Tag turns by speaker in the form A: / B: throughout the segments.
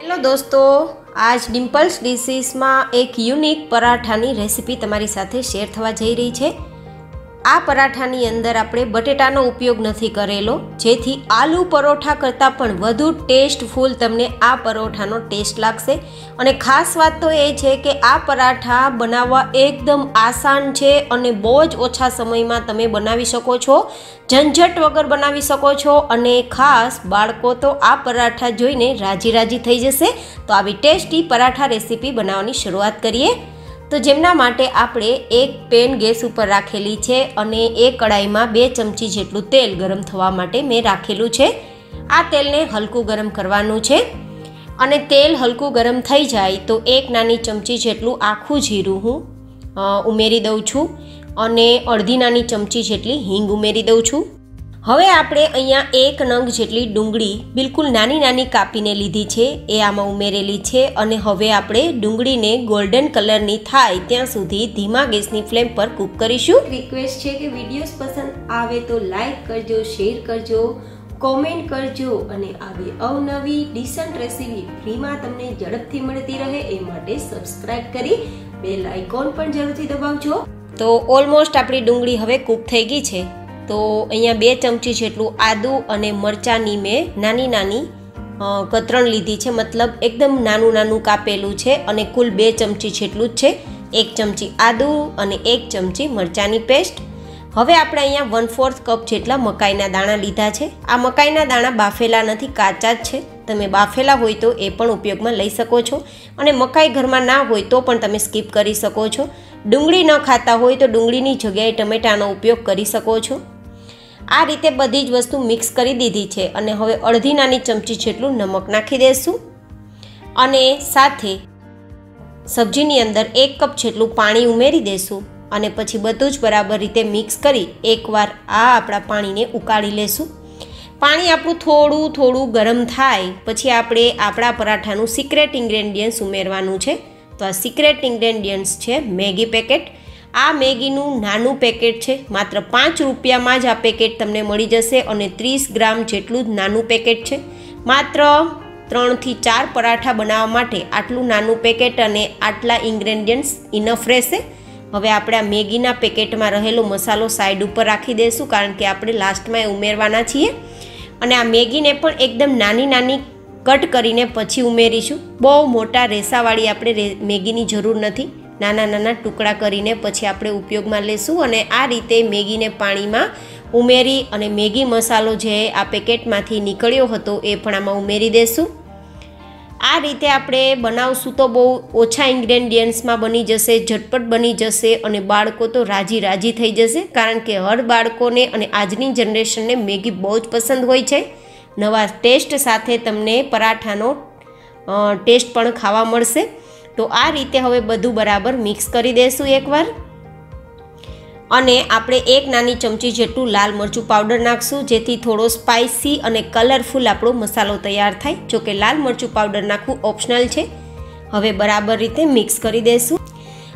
A: Hello દોસ્તો, આજ ડિમ્પલ્સ ડિસીસમાં એક યુનિક પરાઠાની રેસિપી તમારી સાથે શેર થવા જઈ રહી છે. આ પરાઠાની અંદર આપણે બટેટાનો ઉપયોગ નથી કરેલો, જેથી આલુ પરોઠા કરતાં પણ વધુ ટેસ્ટફુલ તમને આ પરોઠાનો ટેસ્ટ લાગશે. અને ખાસ વાત તો એ છે કે આ પરાઠા બનાવવા એકદમ આસાન છે અને બહુ જ ઓછા સમયમાં તમે બનાવી શકો છો, ઝંઝટ વગર બનાવી શકો છો અને ખાસ બાળકો તો આ પરાઠા જોઈને રાજી રાજી થઈ જશે. તો આવી ટેસ્ટી પરાઠા રેસીપી બનાવવાની શરૂઆત કરીએ. તો જેમના માટે આપણે એક પેન ગેસ ઉપર રાખેલી છે અને એ કડાઈમાં બે ચમચી જેટલું તેલ ગરમ થવા માટે મેં રાખેલું છે. આ તેલને હલકું ગરમ કરવાનું છે. અને તેલ હલકું ગરમ થઈ જાય તો એક નાની ચમચી જેટલું આખું જીરું હું ઉમેરી દઉં છું. અને અડધી નાની ચમચી જેટલી હિંગ ઉમેરી દઉં છું. હવે આપણે અહીંયા એક નંગ જેટલી ડુંગળી બિલકુલ નાની નાની કાપીને લીધી છે. એ આમાં ઉમેરેલી છે અને હવે આપણે ડુંગળીને ગોલ્ડન કલરની થાય ત્યાં સુધી ધીમા ગેસની ફ્લેમ પર કૂક કરીશું. રિક્વેસ્ટ છે કે વિડીયોઝ પસંદ આવે તો લાઈક કરજો શેર કરજો કોમેન્ટ કરજો અને આવી અવનવી ડિસન્ટ રેસીપી ફ્રીમાં તમને ઝડપથી મળતી રહે એ માટે સબસ્ક્રાઇબ કરી બેલ આઇકોન પણ જરૂરથી દબાવજો. તો ઓલમોસ્ટ આપણી ડુંગળી હવે કૂક થઈ ગઈ છે. તો અહીંયા બે ચમચી જેટલું આદું અને મરચાંની મેં નાની નાની કતરણ લીધી છે. મતલબ એકદમ નાનું નાનું કાપેલું છે અને કુલ બે ચમચી જેટલું જ છે. એક ચમચી આદું અને એક ચમચી મરચાંની પેસ્ટ. હવે આપણે અહીંયા વન ફોર્થ કપ જેટલા મકાઈના દાણા લીધા છે. આ મકાઈના દાણા બાફેલા નથી, કાચા જ છે. તમે બાફેલા હોય તો એ પણ ઉપયોગમાં લઈ શકો છો. અને મકાઈ ઘરમાં ના હોય તો પણ તમે સ્કીપ કરી શકો છો. ડુંગળી ન ખાતા હોય તો ડુંગળીની જગ્યાએ ટમેટાનો ઉપયોગ કરી શકો છો. આ રીતે બધી જ વસ્તુ મિક્સ કરી દીધી છે અને હવે અડધી નાની ચમચી જેટલું નમક નાખી દઈશું અને સાથે સબ્જીની અંદર એક કપ જેટલું પાણી ઉમેરી દઈશું અને પછી બધું જ બરાબર રીતે મિક્સ કરી એકવાર આ આપણા પાણીને ઉકાળી લેશું. પાણી આપણું થોડું થોડું ગરમ થાય પછી આપણે આપણા પરાઠાનું સિક્રેટ ઇન્ગ્રેડિયન્ટ્સ ઉમેરવાનું છે. તો આ સિક્રેટ ઇન્ગ્રેડિયન્ટ્સ છે મેગી પેકેટ આ મેગીનું નાનું પેકેટ છે. માત્ર પાંચ રૂપિયામાં જ આ પેકેટ તમને મળી જશે અને ત્રીસ ગ્રામ જેટલું જ નાનું પેકેટ છે. માત્ર ત્રણથી ચાર પરાઠા બનાવવા માટે આટલું નાનું પેકેટ અને આટલા ઇન્ગ્રેડિયન્ટ્સ ઇનફ રહેશે. હવે આપણે આ મેગીના પેકેટમાં રહેલો મસાલો સાઈડ ઉપર રાખી દઈશું કારણ કે આપણે લાસ્ટમાં એ ઉમેરવાના છીએ. અને આ મેગીને પણ એકદમ નાની નાની કટ કરીને પછી ઉમેરીશું. બહુ મોટા રેસાવાળી આપણે મેગીની જરૂર નથી. નાના નાના ટુકડા કરીને પછી આપણે ઉપયોગમાં લેશું અને આ રીતે મેગીને પાણીમાં ઉમેરી અને મેગી મસાલો જે આ પેકેટમાંથી નીકળ્યો હતો એ પણ આમાં ઉમેરી દેશું. આ રીતે આપણે બનાવશું તો બહુ ઓછા ઇન્ગ્રેડિયન્ટ્સમાં બની જશે, ઝટપટ બની જશે અને બાળકો તો રાજી રાજી થઈ જશે કારણ કે હર બાળકોને અને આજની જનરેશનને મેગી બહુ જ પસંદ હોય છે. નવા ટેસ્ટ સાથે તમને પરાઠાનો ટેસ્ટ પણ ખાવા મળશે. તો આ રીતે હવે બધું બરાબર મિક્સ કરી દઈશું એકવાર. અને આપણે એક નાની ચમચી જેટલું લાલ મરચું પાવડર નાખશું, જેથી થોડો સ્પાઇસી અને કલરફુલ આપણો મસાલો તૈયાર થાય. જો કે લાલ મરચું પાવડર નાખવું ઓપ્શનલ છે. હવે બરાબર રીતે મિક્સ કરી દઈશું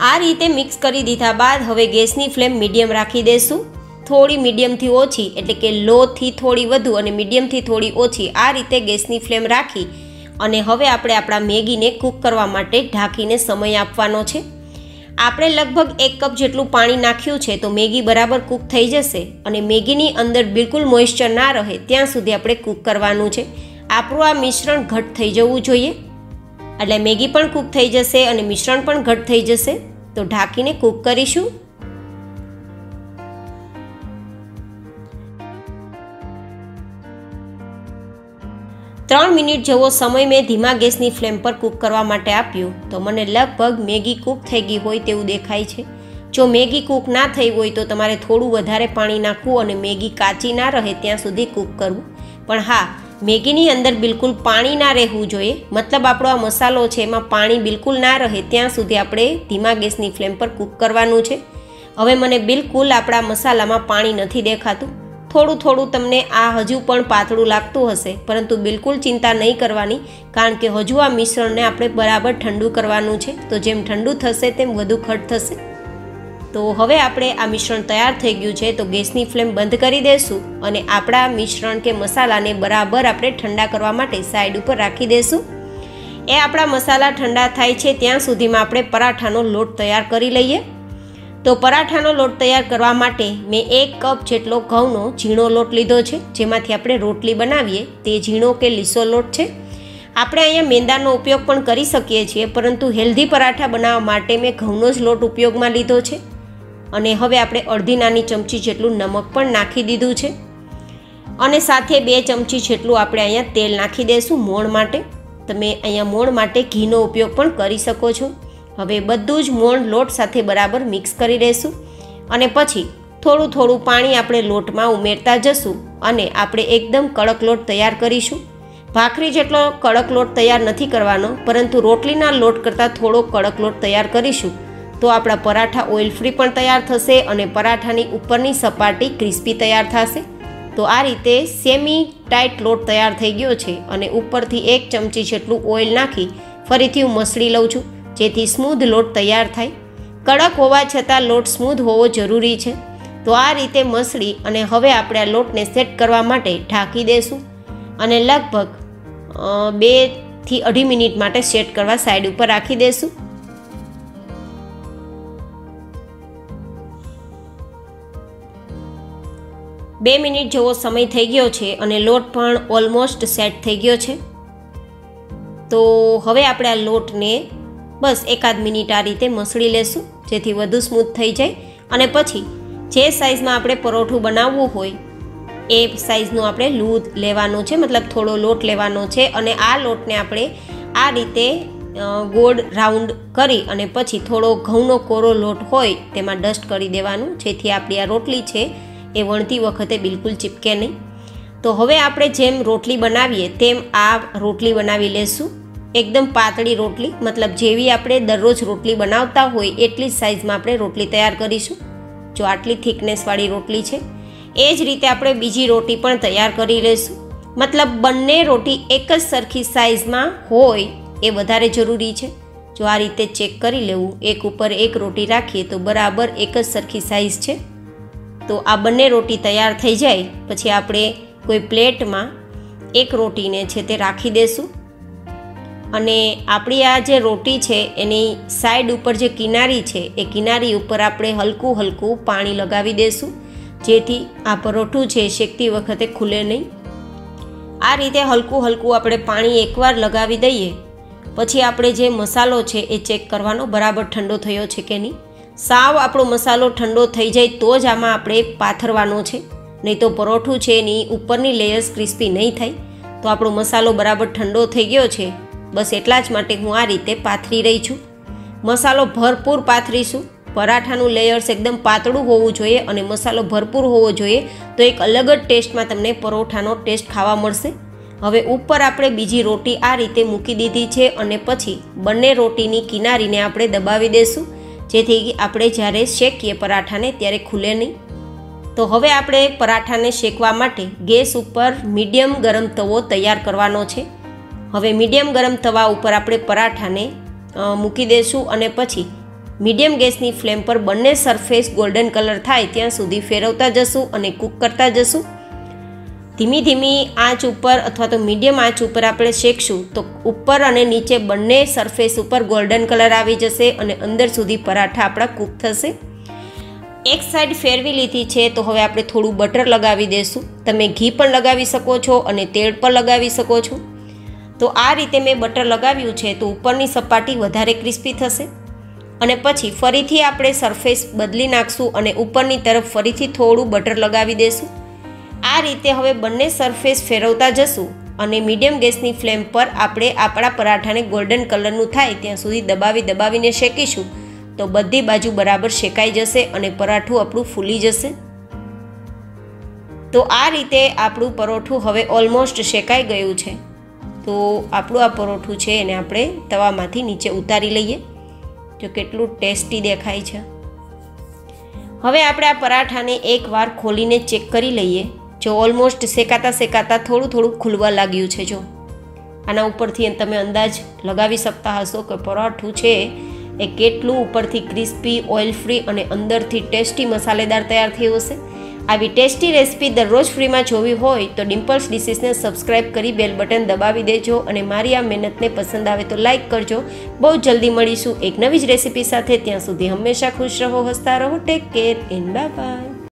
A: આ રીતે મિક્સ કરી દીધા બાદ હવે ગેસની ફ્લેમ મીડિયમ રાખી દઈશું થોડી મીડિયમથી ઓછી, એટલે કે લોથી થોડી વધુ અને મીડિયમથી થોડી ઓછી આ રીતે ગેસની ફ્લેમ રાખી અને હવે આપણે આપણા મેગીને કૂક કરવા માટે ઢાંકીને સમય આપવાનો છે. આપણે લગભગ એક કપ જેટલું પાણી નાખ્યું છે તો મેગી બરાબર કૂક થઈ જશે અને મેગીની અંદર બિલકુલ મોઇશ્ચર ના રહે ત્યાં સુધી આપણે કૂક કરવાનું છે. આપણું આ મિશ્રણ ઘટ થઈ જવું જોઈએ. એટલે મેગી પણ કૂક થઈ જશે અને મિશ્રણ પણ ઘટ થઈ જશે. તો ઢાંકીને કૂક કરીશું. ત્રણ મિનિટ જેવો સમય મેં ધીમા ગેસની ફ્લેમ પર કૂક કરવા માટે આપ્યું. તો મને લગભગ મેગી કૂક થઈ ગઈ હોય તેવું દેખાય છે. જો મેગી કૂક ના થઈ હોય તો તમારે થોડું વધારે પાણી નાખવું અને મેગી કાચી ના રહે ત્યાં સુધી કૂક કરવું. પણ હા, મેગીની અંદર બિલકુલ પાણી ના રહેવું જોઈએ. મતલબ આપણો આ મસાલો છે એમાં પાણી બિલકુલ ના રહે ત્યાં સુધી આપણે ધીમા ગેસની ફ્લેમ પર કૂક કરવાનું છે. હવે મને બિલકુલ આપણા મસાલામાં પાણી નથી દેખાતું. થોડું થોડું તમને આ હજુ પણ પાતળું લાગતું હશે, પરંતુ બિલકુલ ચિંતા નહીં કરવાની, કારણ કે હજુ આ મિશ્રણને આપણે બરાબર ઠંડુ કરવાનું છે. તો જેમ ઠંડુ થશે તેમ વધુ ખટ થશે. તો હવે આપણે આ મિશ્રણ તૈયાર થઈ ગયું છે, તો ગેસની ફ્લેમ બંધ કરી દઈશું અને આપણા મિશ્રણ કે મસાલાને બરાબર આપણે ઠંડા કરવા માટે સાઈડ ઉપર રાખી દઈશું એ આપણા મસાલા ઠંડા થાય છે, ત્યાં સુધીમાં આપણે પરાઠાનો લોટ તૈયાર કરી લઈએ. તો પરાઠાનો લોટ તૈયાર કરવા માટે મેં એક કપ જેટલો ઘઉંનો ઝીણો લોટ લીધો છે, જેમાંથી આપણે રોટલી બનાવીએ, તે ઝીણો કે લીસો લોટ છે. આપણે અહીંયા મેંદાનો ઉપયોગ પણ કરી શકીએ છીએ, પરંતુ હેલ્ધી પરાઠા બનાવવા માટે મેં ઘઉંનો જ લોટ ઉપયોગમાં લીધો છે. અને હવે આપણે અડધી નાની ચમચી જેટલું નમક પણ નાખી દીધું છે. અને સાથે બે ચમચી જેટલું આપણે અહીંયા તેલ નાખી દઈશું મોણ માટે. તમે અહીંયા મોણ માટે ઘીનો ઉપયોગ પણ કરી શકો છો. હવે બધું જ મોણ લોટ સાથે બરાબર મિક્સ કરી દઈશું અને પછી થોડું થોડું પાણી આપણે લોટમાં ઉમેરતા જશું અને આપણે એકદમ કડક લોટ તૈયાર કરીશું. ભાખરી જેટલો કડક લોટ તૈયાર નથી કરવાનો, પરંતુ રોટલીના લોટ કરતાં થોડો કડક લોટ તૈયાર કરીશું. તો આપણા પરાઠા ઓઇલ ફ્રી પણ તૈયાર થશે અને પરાઠાની ઉપરની સપાટી ક્રિસ્પી તૈયાર થશે. તો આ રીતે સેમી ટાઈટ લોટ તૈયાર થઈ ગયો છે અને ઉપરથી એક ચમચી જેટલું ઓઇલ નાખી ફરીથી હું મસળી લઉં છું. જેથી સ્મૂધ લોટ તૈયાર થાય. કડક હોવા છતાં લોટ સ્મૂધ હોવો જરૂરી છે. તો આ રીતે મસળી અને હવે આપણે આ લોટને સેટ કરવા માટે ઢાંકી દઈશું અને લગભગ બેથી અઢી મિનિટ માટે સેટ કરવા સાઈડ ઉપર રાખી દઈશું બે મિનિટ જેવો સમય થઈ ગયો છે અને લોટ પણ ઓલમોસ્ટ સેટ થઈ ગયો છે. તો હવે આપણે આ લોટને બસ એકાદ મિનિટ આ રીતે મસળી લેશું, જેથી વધુ સ્મૂથ થઈ જાય. અને પછી, જે સાઇઝમાં આપણે પરોઠું બનાવવું હોય, એ સાઇઝનું આપણે લૂધ લેવાનું છે, મતલબ થોડો લોટ લેવાનો છે, અને આ લોટને આપણે આ રીતે ગોળ રાઉન્ડ કરી અને પછી થોડો ઘઉંનો કોરો લોટ હોય, તેમાં ડસ્ટ કરી દેવાનું, જેથી આપણી આ રોટલી છે, એ વણતી વખતે બિલકુલ ચીપકે નહીં. તો હવે આપણે જેમ રોટલી બનાવીએ, તેમ આ રોટલી બનાવી લેશું. એકદમ પાતળી રોટલી, મતલબ જેવી આપણે દરરોજ રોટલી બનાવતા હોય એટલી જ સાઇઝમાં આપણે રોટલી તૈયાર કરીશું. જો આટલી થિકનેસવાળી રોટલી છે, એ જ રીતે આપણે બીજી રોટી પણ તૈયાર કરી લઈશું. મતલબ બંને રોટી એક જ સરખી સાઇઝમાં હોય એ વધારે જરૂરી છે. જો આ રીતે ચેક કરી લેવું, એક ઉપર એક રોટી રાખીએ તો બરાબર એક જ સરખી સાઇઝ છે. તો આ બંને રોટી તૈયાર થઈ જાય, પછી આપણે કોઈ પ્લેટમાં એક રોટીને છે તે રાખી દેશું. અને આપણી આ જે રોટી છે, એની સાઈડ ઉપર જે કિનારી છે, એ કિનારી ઉપર આપણે હલકું હલકું પાણી લગાવી દેશું, જેથી આ પરોઠું છે શેકતી વખતે ખુલે નહીં. આ રીતે હલકું હલકું આપણે પાણી એકવાર લગાવી દઈએ, પછી આપણે જે મસાલો છે, એ ચેક કરવાનો. બરાબર ઠંડો થયો છે કે નહીં? સાવ આપણો મસાલો ઠંડો થઈ જાય તો જ આમાં આપણે પાથરવાનો છે. નહીં તો પરોઠું છે, એની ઉપરની લેયર્સ ક્રિસ્પી નહીં થાય. તો આપણો મસાલો બરાબર ઠંડો થઈ ગયો છે. બસ એટલા જ માટે હું આ રીતે પાથરી રહી છું. મસાલો ભરપૂર પાથરીશું. પરાઠાનું લેયર્સ એકદમ પાતળું હોવું જોઈએ અને મસાલો ભરપૂર હોવો જોઈએ તો એક અલગ જ ટેસ્ટમાં તમને પરોઠાનો ટેસ્ટ ખાવા મળશે. હવે ઉપર આપણે બીજી રોટી આ રીતે મૂકી દીધી છે અને પછી બંને રોટીની કિનારીને આપણે દબાવી દઈશું જેથી આપણે જ્યારે શેકીએ પરાઠાને ત્યારે ખુલે નહીં. તો હવે આપણે પરાઠાને શેકવા માટે ગેસ ઉપર મીડિયમ ગરમ તવો તૈયાર કરવાનો છે. હવે મીડિયમ ગરમ તવા ઉપર આપણે પરાઠાને મૂકી દઈશું અને પછી મીડિયમ ગેસની ફ્લેમ પર બંને સરફેસ ગોલ્ડન કલર થાય ત્યાં સુધી ફેરવતા જશું અને કૂક કરતા જશું. ધીમી ધીમી આંચ ઉપર અથવા તો મીડિયમ આંચ ઉપર આપણે શેકશું તો ઉપર અને નીચે બંને સરફેસ ઉપર ગોલ્ડન કલર આવી જશે અને અંદર સુધી પરાઠા આપણા કૂક થશે. એક સાઈડ ફેરવી લીધી છે તો હવે આપણે થોડું બટર લગાવી દઈશું તમે ઘી પણ લગાવી શકો છો અને તેલ પણ લગાવી શકો છો. તો આ રીતે મેં બટર લગાવ્યું છે તો ઉપરની સપાટી વધારે ક્રિસ્પી થશે. અને પછી ફરીથી આપણે સરફેસ બદલી નાખશું અને ઉપરની તરફ ફરીથી થોડું બટર લગાવી દઈશું આ રીતે હવે બંને સરફેસ ફેરવતા જશું અને મીડિયમ ગેસની ફ્લેમ પર આપણે આપણા પરાઠાને ગોલ્ડન કલરનું થાય ત્યાં સુધી દબાવી દબાવીને શેકીશું. તો બધી બાજુ બરાબર શેકાઈ જશે અને પરાઠું આપણું ફૂલી જશે. તો આ રીતે આપણું પરોઠું હવે ઓલમોસ્ટ શેકાઈ ગયું છે. તો આપણું આ પરોઠું છે એને આપણે તવામાંથી નીચે ઉતારી લઈએ. જો કેટલું ટેસ્ટી દેખાય છે. હવે આપણે આ પરાઠાને એકવાર ખોલીને ચેક કરી લઈએ. જો ઓલમોસ્ટ શેકાતા શેકાતા થોડું થોડું ખુલવા લાગ્યું છે જો. આના ઉપરથી તમે અંદાજ લગાવી શકતા હશો કે પરાઠું છે એ કેટલું ઉપરથી ક્રિસ્પી, ઓઇલ ફ્રી અને અંદરથી ટેસ્ટી મસાલેદાર તૈયાર થયું હશે. આવી ટેસ્ટી રેસિપી દરરોજ ફ્રીમાં જોવી હોય તો ડિમ્પલ્સ ડિશિસને સબસ્ક્રાઇબ કરી બેલ બટન દબાવી દેજો અને મારી આ મહેનતને પસંદ આવે તો લાઇક કરજો. બહુ જલ્દી મળીશું એક નવી જ રેસિપી સાથે. ત્યાં સુધી હંમેશા ખુશ રહો, હસતા રહો, ટેક કેર એન્ડ બાય.